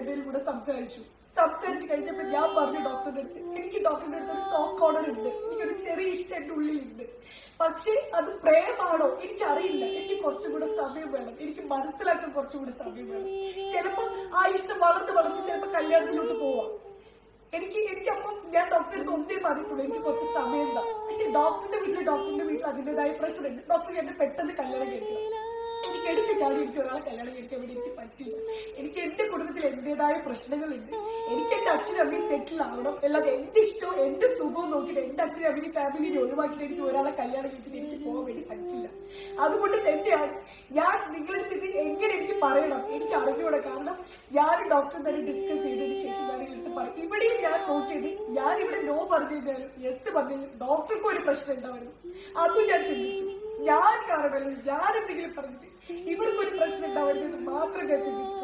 രണ്ടുപേരും കൂടെ സംസാരിച്ചു. സംസാരിച്ച് കഴിഞ്ഞപ്പോ ഞാൻ പറഞ്ഞു ഡോക്ടറിന്റെ അടുത്ത് എനിക്ക് ഡോക്ടറിന്റെ അടുത്ത് ഒരു സോഫ്റ്റ് കോർണർ ഉണ്ട്. എനിക്കൊരു ചെറിയ ഇഷ്ടം എന്റെ ഉള്ളിലുണ്ട്. പക്ഷേ അത് പ്രേമാണോ? എനിക്കറിയില്ല. എനിക്ക് കുറച്ചും കൂടെ സമയം വേണം. എനിക്ക് മനസ്സിലാക്കാൻ കുറച്ചും കൂടെ സമയം വേണം. ചിലപ്പോ ആ ഇഷ്ടം വളർന്ന് വളർന്ന് ചിലപ്പോ കല്യാണത്തിലോട്ട് പോവാം. എനിക്ക് എനിക്ക് അപ്പം ഞാൻ ഡോക്ടറെ അടുത്ത് ഒന്നേ പറഞ്ഞിട്ടുള്ളൂ. എനിക്ക് കുറച്ച് സമയം എന്താ പക്ഷെ ഡോക്ടറിന്റെ വീട്ടിൽ ഡോക്ടറിന്റെ വീട്ടിൽ അതിന്റേതായ പ്രഷർ ഉണ്ട് ഡോക്ടർ എന്നെ പെട്ടെന്ന് കല്യാണം കഴിക്കണം. എനിക്ക് എടുത്ത് ചാടി എനിക്ക് ഒരാളെ കല്യാണം കഴിക്കാൻ വേണ്ടി എനിക്ക് പറ്റില്ല. എനിക്ക് എന്റെ കുടുംബത്തിൽ എന്റേതായ പ്രശ്നങ്ങളുണ്ട് എനിക്ക് എന്റെ അച്ഛനും അമ്മയും സെറ്റിൽ ആവണം. അല്ലാതെ എന്റെ ഇഷ്ടവും എന്റെ സുഖവും നോക്കിയിട്ട് എന്റെ അച്ഛനും അമ്മയും ഫാമിലിനെ ഒഴിവാക്കിയിട്ട് എനിക്ക് ഒരാളെ കല്യാണം കഴിച്ചിട്ട് എനിക്ക് പോകാൻ വേണ്ടി പറ്റില്ല. അതുകൊണ്ട് തന്നെയാണ് ഞാൻ നിങ്ങളുടെ ഇത് എങ്ങനെ എനിക്ക് പറയണം? എനിക്ക് അറിഞ്ഞൂടെ കാരണം ഞാൻ ഡോക്ടർ തന്നെ ഡിസ്കസ് ചെയ്തതിന് ശേഷം ഞാൻ എടുത്ത് പറയും ഇവിടെയും ഞാൻ നോക്കിയത് ഞാൻ ഇവിടെ നോ പറഞ്ഞിരുന്നാലും യെസ് പറഞ്ഞാലും ഡോക്ടർക്ക് ഒരു പ്രശ്നം ഉണ്ടാവുന്നു അതും ഞാൻ ചിന്തിച്ചു. ഞാൻ കാരണമല്ല ഞാൻ എന്തെങ്കിലും പറഞ്ഞിട്ട് ഇവർക്കൊരു പ്രശ്നം ഉണ്ടാവരുത് മാത്രം ഞാൻ ചിന്തിച്ചു.